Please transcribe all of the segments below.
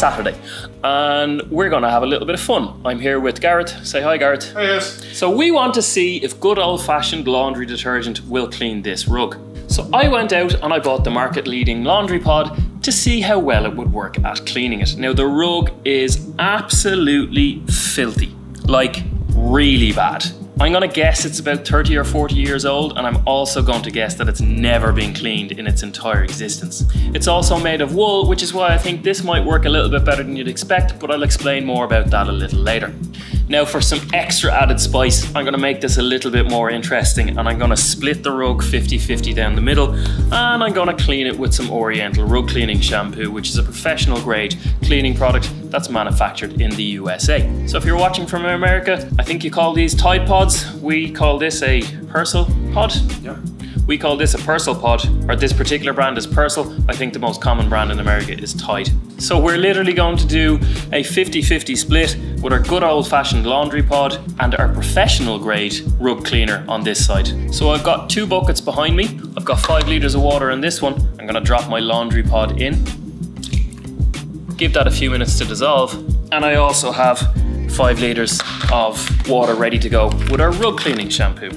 Saturday, and we're going to have a little bit of fun. I'm here with Gareth. Say hi, Gareth. Hey, yes. So we want to see if good old-fashioned laundry detergent will clean this rug. So I went out and I bought the market-leading laundry pod to see how well it would work at cleaning it. Now the rug is absolutely filthy, like really bad. I'm gonna guess it's about 30 or 40 years old, and I'm also going to guess that it's never been cleaned in its entire existence. It's also made of wool, which is why I think this might work a little bit better than you'd expect, but I'll explain more about that a little later. Now for some extra added spice, I'm gonna make this a little bit more interesting and I'm gonna split the rug 50-50 down the middle and I'm gonna clean it with some Oriental rug cleaning shampoo, which is a professional grade cleaning product that's manufactured in the USA. So if you're watching from America, I think you call these Tide Pods. We call this a Persil pod. Yeah. We call this a Persil pod, or this particular brand is Persil. I think the most common brand in America is Tide. So we're literally going to do a 50-50 split with our good old-fashioned laundry pod and our professional grade rug cleaner on this side. So I've got two buckets behind me. I've got five litres of water in this one. I'm gonna drop my laundry pod in. Give that a few minutes to dissolve. And I also have five litres of water ready to go with our rug cleaning shampoo.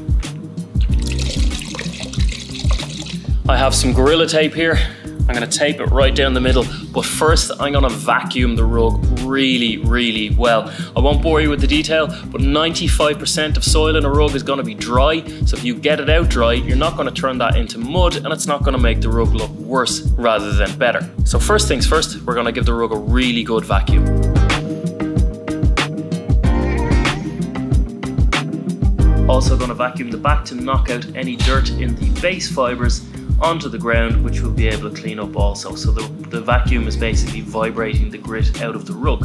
I have some Gorilla Tape here. I'm gonna tape it right down the middle, but first I'm gonna vacuum the rug really, really well. I won't bore you with the detail, but 95% of soil in a rug is gonna be dry, so if you get it out dry, you're not gonna turn that into mud and it's not gonna make the rug look worse rather than better. So first things first, we're gonna give the rug a really good vacuum. Also gonna vacuum the back to knock out any dirt in the base fibres onto the ground, which we'll be able to clean up also. So the, the vacuum is basically vibrating the grit out of the rug.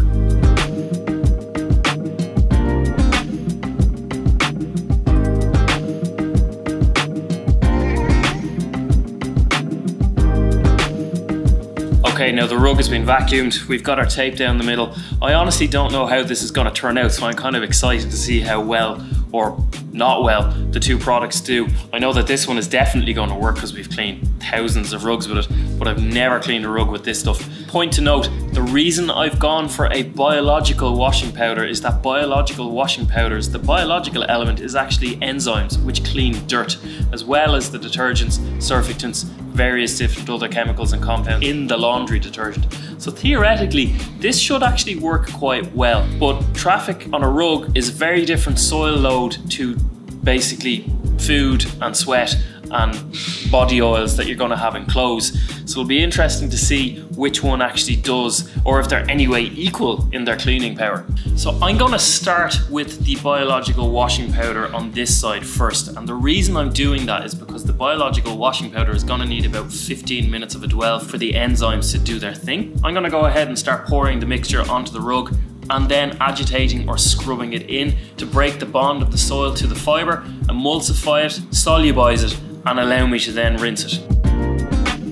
Okay, now the rug has been vacuumed. We've got our tape down the middle. I honestly don't know how this is going to turn out, so I'm kind of excited to see how well or not well the two products do. I know that this one is definitely going to work because we've cleaned thousands of rugs with it, but I've never cleaned a rug with this stuff. Point to note, the reason I've gone for a biological washing powder is that biological washing powders, the biological element is actually enzymes which clean dirt, as well as the detergents, surfactants, various different other chemicals and compounds in the laundry detergent. So theoretically, this should actually work quite well. But traffic on a rug is very different soil load to basically food and sweat and body oils that you're going to have in clothes. So it'll be interesting to see which one actually does or if they're anyway equal in their cleaning power. So I'm going to start with the biological washing powder on this side first and the reason I'm doing that is because the biological washing powder is going to need about 15 minutes of a dwell for the enzymes to do their thing. I'm going to go ahead and start pouring the mixture onto the rug and then agitating or scrubbing it in to break the bond of the soil to the fibre, emulsify it, solubilize it, and allow me to then rinse it.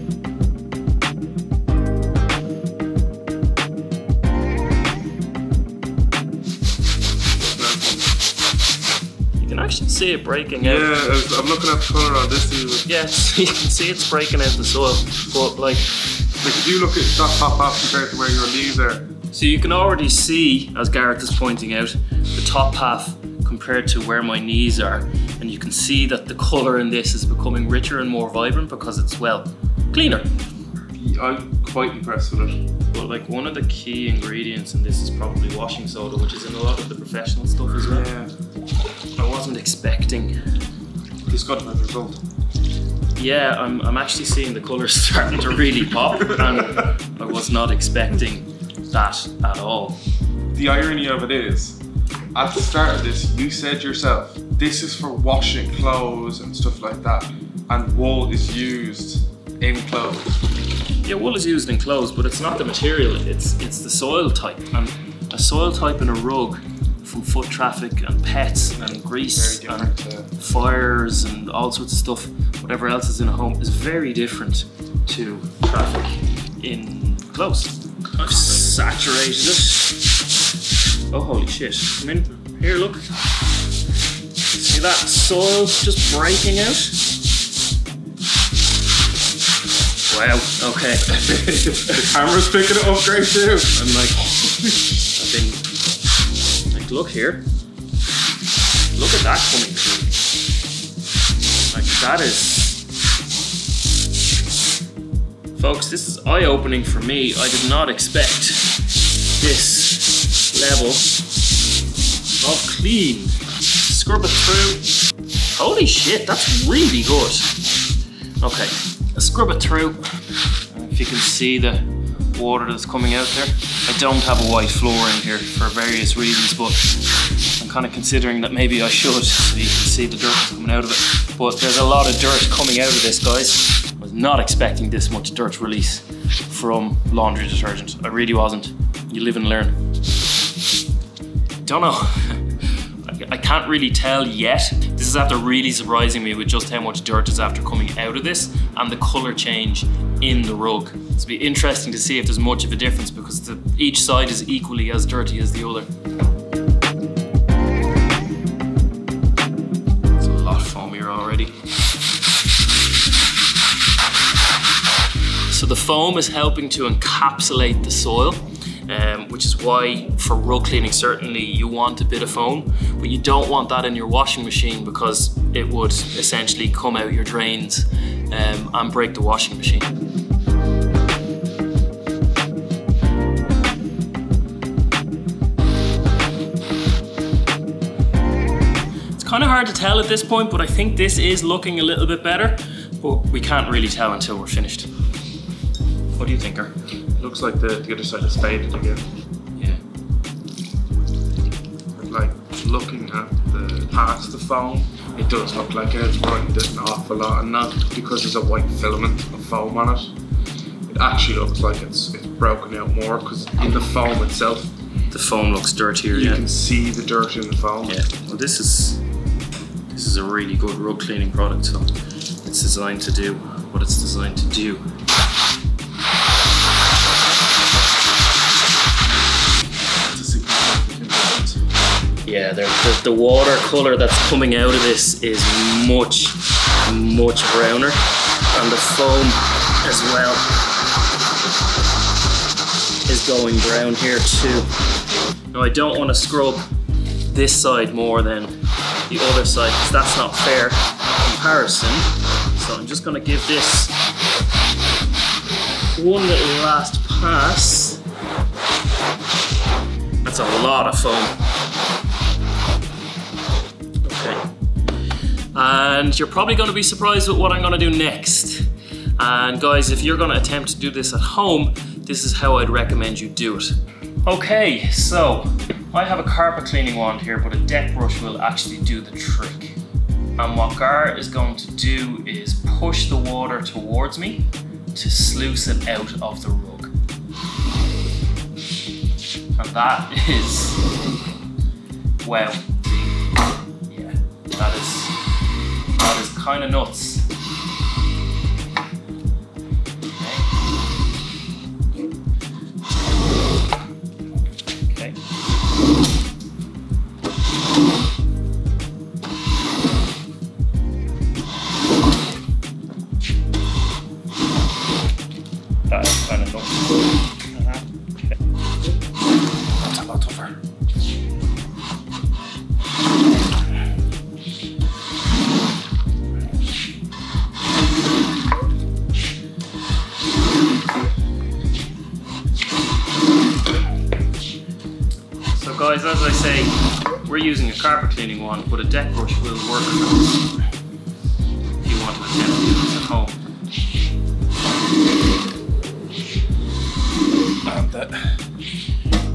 You can actually see it breaking out. Yeah, I was- I'm looking at the colour on this. Too. Yes, you can see it's breaking out the soil, but like Like if you look at that top half compared to where your leaves are, So you can already see, as Gareth is pointing out, the top half compared to where my knees are. And you can see that the colour in this is becoming richer and more vibrant because it's, well, cleaner. I'm quite impressed with it. But like one of the key ingredients in this is probably washing soda, which is in a lot of the professional stuff as well. Yeah, I wasn't expecting. it's got a result. Yeah, I'm, I'm actually seeing the colours starting to really pop and I was not expecting that at all. The irony of it is, at the start of this, you said yourself, this is for washing clothes and stuff like that, and wool is used in clothes. Yeah, wool is used in clothes, but it's not the material, it's it's the soil type. And a soil type in a rug from foot traffic and pets and grease and fires and all sorts of stuff, whatever else is in a home, is very different to traffic in clothes. I've saturated it. Oh, holy shit. Come in. Here, look. See that soil just breaking out? Wow, okay. the camera's picking it up great too. I'm like, I've been, like, look here. Look at that coming through. Like, that is. Folks, this is eye opening for me. I did not expect this level of clean. Scrub it through. Holy shit, that's really good. Okay, let's scrub it through. If you can see the water that's coming out there. I don't have a white floor in here for various reasons, but I'm kind of considering that maybe I should so you can see the dirt coming out of it. But there's a lot of dirt coming out of this, guys. I was not expecting this much dirt release from laundry detergent. I really wasn't. You live and learn. Don't know. I can't really tell yet. This is after really surprising me with just how much dirt is after coming out of this and the color change in the rug. It'll be interesting to see if there's much of a difference because the, each side is equally as dirty as the other. It's a lot foamier already. So the foam is helping to encapsulate the soil um, which is why for rug cleaning certainly you want a bit of foam, but you don't want that in your washing machine because it would essentially come out your drains um, and break the washing machine. It's kind of hard to tell at this point, but I think this is looking a little bit better, but we can't really tell until we're finished. What do you think, Looks like the, the other side is faded again. Yeah. Like looking at the past the foam, it does look like it's brightened an awful lot, and not because there's a white filament of foam on it. It actually looks like it's it's broken out more because in the foam itself, the foam looks dirtier. You yeah. can see the dirt in the foam. Yeah. Well, this is this is a really good rug cleaning product, so it's designed to do what it's designed to do. Yeah, the, the water colour that's coming out of this is much, much browner. And the foam as well is going brown here too. Now I don't want to scrub this side more than the other side because that's not fair comparison. So I'm just going to give this one little last pass. That's a lot of foam. And you're probably going to be surprised with what I'm going to do next. And guys, if you're going to attempt to do this at home, this is how I'd recommend you do it. Okay, so I have a carpet cleaning wand here, but a deck brush will actually do the trick. And what Gar is going to do is push the water towards me to sluice it out of the rug. And that is, yeah, that is that is kind of nuts. That is kind of nuts. We're using a carpet cleaning one, but a deck brush will work for this if you want to attempt to do this at home. And the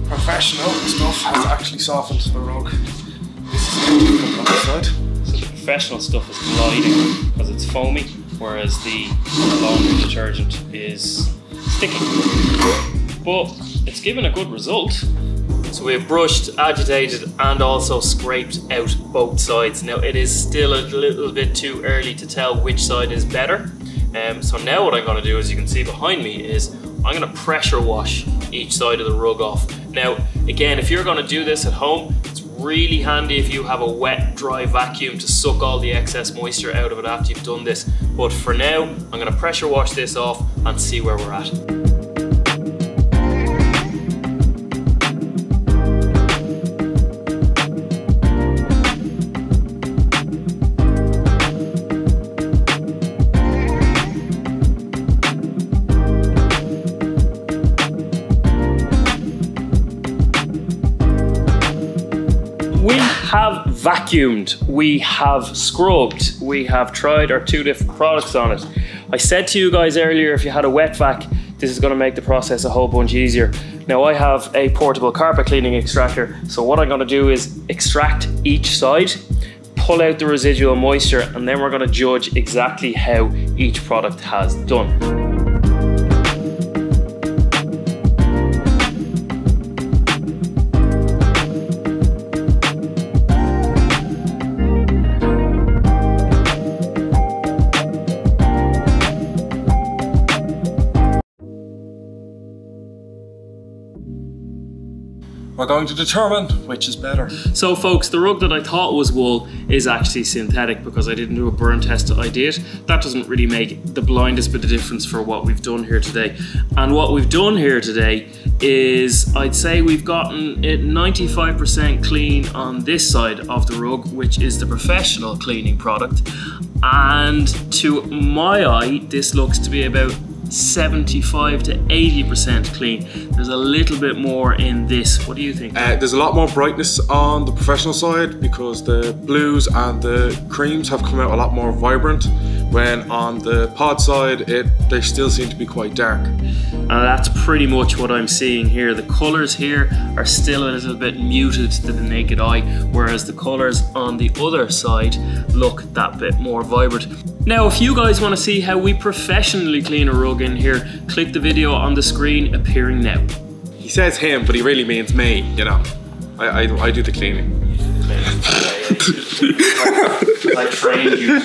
professional stuff has actually softened the rug. This is on the side. So the professional stuff is gliding because it's foamy, whereas the laundry detergent is sticky. But it's given a good result. So we've brushed, agitated and also scraped out both sides. Now it is still a little bit too early to tell which side is better. Um, so now what I'm going to do, as you can see behind me, is I'm going to pressure wash each side of the rug off. Now again, if you're going to do this at home, it's really handy if you have a wet, dry vacuum to suck all the excess moisture out of it after you've done this. But for now, I'm gonna pressure wash this off and see where we're at. Have vacuumed, we have scrubbed, we have tried our two different products on it. I said to you guys earlier, if you had a wet vac, this is gonna make the process a whole bunch easier. Now I have a portable carpet cleaning extractor, so what I'm gonna do is extract each side, pull out the residual moisture, and then we're gonna judge exactly how each product has done. We're going to determine which is better. So folks, the rug that I thought was wool is actually synthetic because I didn't do a burn test to ID it. That doesn't really make the blindest bit of difference for what we've done here today. And what we've done here today is, I'd say we've gotten it 95% clean on this side of the rug, which is the professional cleaning product. And to my eye, this looks to be about 75 to 80% clean. There's a little bit more in this. What do you think? Uh, there's a lot more brightness on the professional side because the blues and the creams have come out a lot more vibrant. When on the pod side, it they still seem to be quite dark. And that's pretty much what I'm seeing here. The colors here are still a little bit muted to the naked eye, whereas the colors on the other side look that bit more vibrant. Now, if you guys want to see how we professionally clean a rug in here, click the video on the screen appearing now. He says him, but he really means me, you know. I, I, I do the cleaning. I trained you.